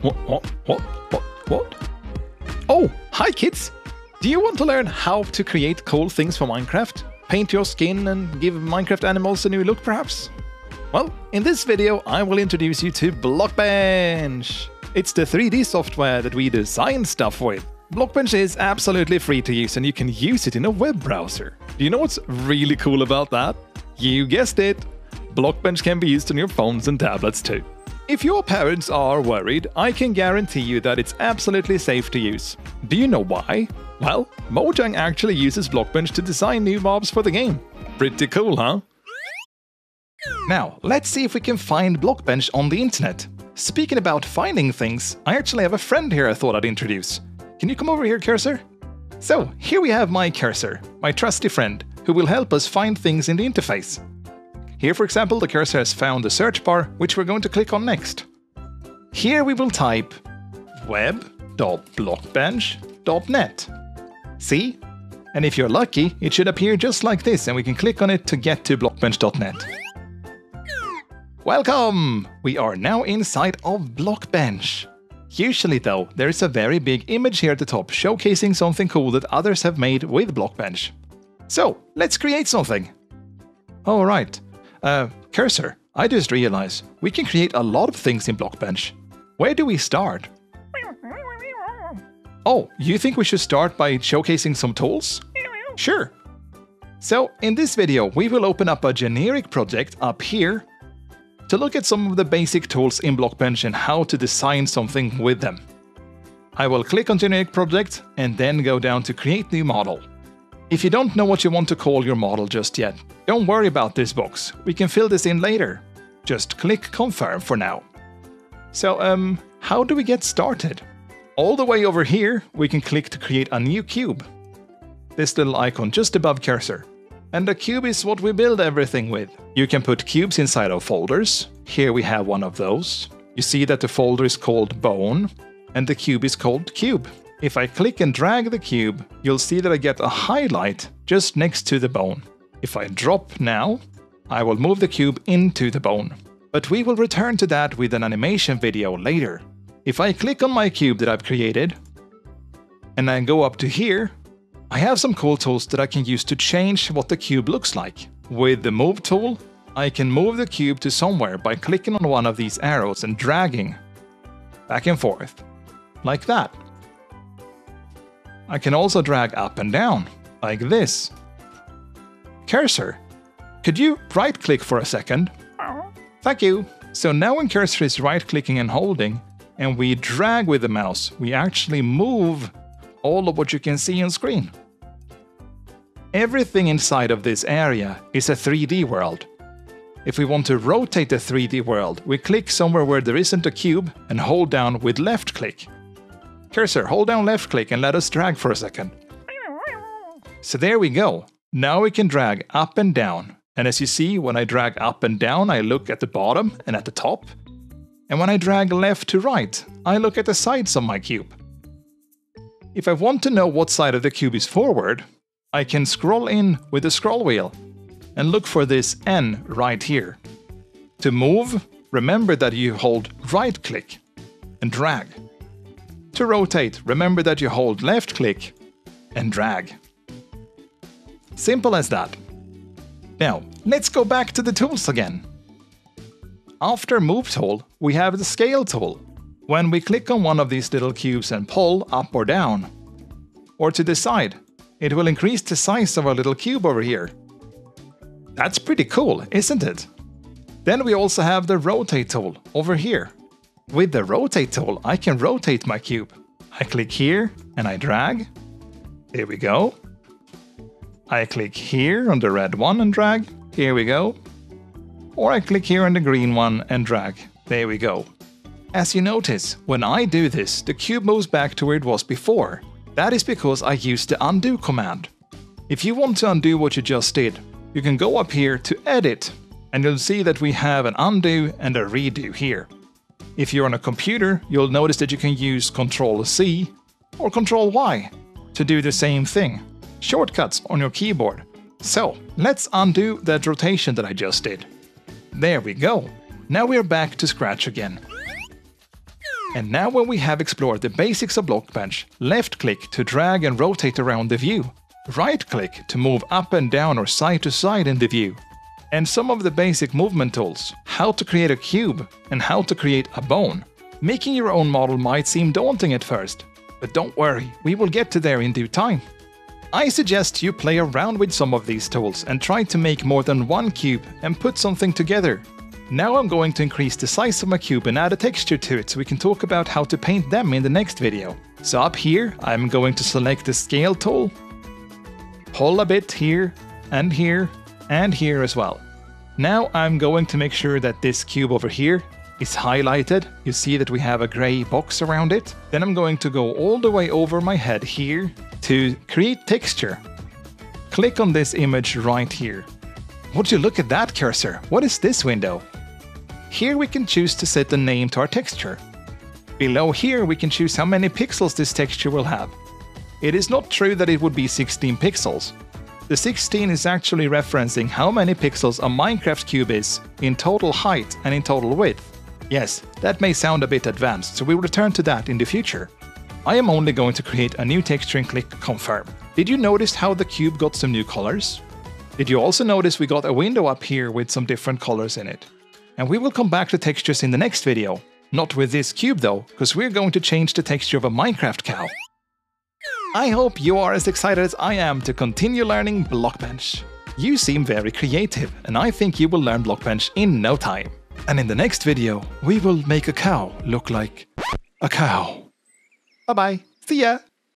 what, what, what, what, what? Oh, hi kids! Do you want to learn how to create cool things for Minecraft? Paint your skin and give Minecraft animals a new look, perhaps? Well, in this video, I will introduce you to Blockbench. It's the 3D software that we design stuff with. Blockbench is absolutely free to use and you can use it in a web browser. Do you know what's really cool about that? You guessed it! Blockbench can be used on your phones and tablets too. If your parents are worried, I can guarantee you that it's absolutely safe to use. Do you know why? Well, Mojang actually uses Blockbench to design new mobs for the game. Pretty cool, huh? Now, let's see if we can find Blockbench on the internet. Speaking about finding things, I actually have a friend here I thought I'd introduce. Can you come over here, Cursor? So, here we have my Cursor, my trusty friend, who will help us find things in the interface. Here, for example, the cursor has found the search bar, which we're going to click on next. Here we will type web.blockbench.net. See? And if you're lucky, it should appear just like this and we can click on it to get to blockbench.net. Welcome! We are now inside of Blockbench. Usually though, there is a very big image here at the top showcasing something cool that others have made with Blockbench. So, let's create something. Alright, uh, Cursor, I just realized we can create a lot of things in Blockbench. Where do we start? Oh, you think we should start by showcasing some tools? Sure. So, in this video, we will open up a generic project up here to look at some of the basic tools in Blockbench and how to design something with them. I will click on Generic Project and then go down to Create New Model. If you don't know what you want to call your model just yet, don't worry about this box, we can fill this in later. Just click Confirm for now. So, um, how do we get started? All the way over here, we can click to create a new cube. This little icon just above cursor. And a cube is what we build everything with. You can put cubes inside of folders. Here we have one of those. You see that the folder is called Bone, and the cube is called Cube. If I click and drag the cube, you'll see that I get a highlight just next to the bone. If I drop now, I will move the cube into the bone. But we will return to that with an animation video later. If I click on my cube that I've created, and I go up to here, I have some cool tools that I can use to change what the cube looks like. With the Move tool, I can move the cube to somewhere by clicking on one of these arrows and dragging back and forth, like that. I can also drag up and down, like this. Cursor, could you right-click for a second? Thank you. So now when cursor is right-clicking and holding, and we drag with the mouse, we actually move all of what you can see on screen. Everything inside of this area is a 3D world. If we want to rotate the 3D world, we click somewhere where there isn't a cube and hold down with left click. Cursor, hold down left click and let us drag for a second. So there we go. Now we can drag up and down. And as you see, when I drag up and down, I look at the bottom and at the top. And when I drag left to right, I look at the sides of my cube. If I want to know what side of the cube is forward, I can scroll in with the scroll wheel and look for this N right here. To move, remember that you hold right click and drag. To rotate, remember that you hold left click and drag. Simple as that. Now, let's go back to the tools again. After Move tool, we have the Scale tool. When we click on one of these little cubes and pull up or down, or to the side, it will increase the size of our little cube over here. That's pretty cool, isn't it? Then we also have the Rotate tool over here. With the rotate tool, I can rotate my cube. I click here and I drag. Here we go. I click here on the red one and drag. Here we go. Or I click here on the green one and drag. There we go. As you notice, when I do this, the cube moves back to where it was before. That is because I used the undo command. If you want to undo what you just did, you can go up here to edit and you'll see that we have an undo and a redo here. If you're on a computer, you'll notice that you can use Ctrl C or Ctrl Y to do the same thing. Shortcuts on your keyboard. So, let's undo that rotation that I just did. There we go. Now we're back to scratch again. And now when we have explored the basics of Blockbench, left click to drag and rotate around the view, right click to move up and down or side to side in the view, and some of the basic movement tools, how to create a cube and how to create a bone. Making your own model might seem daunting at first, but don't worry, we will get to there in due time. I suggest you play around with some of these tools and try to make more than one cube and put something together. Now I'm going to increase the size of my cube and add a texture to it so we can talk about how to paint them in the next video. So up here, I'm going to select the scale tool, pull a bit here, and here, and here as well. Now I'm going to make sure that this cube over here is highlighted. You see that we have a grey box around it. Then I'm going to go all the way over my head here to create texture. Click on this image right here. Would you look at that cursor? What is this window? Here we can choose to set a name to our texture. Below here we can choose how many pixels this texture will have. It is not true that it would be 16 pixels. The 16 is actually referencing how many pixels a Minecraft cube is in total height and in total width. Yes, that may sound a bit advanced, so we'll return to that in the future. I am only going to create a new texture and click confirm. Did you notice how the cube got some new colors? Did you also notice we got a window up here with some different colors in it? And we will come back to textures in the next video. Not with this cube though, because we're going to change the texture of a Minecraft cow. I hope you are as excited as I am to continue learning Blockbench. You seem very creative, and I think you will learn Blockbench in no time. And in the next video, we will make a cow look like a cow. Bye bye. See ya.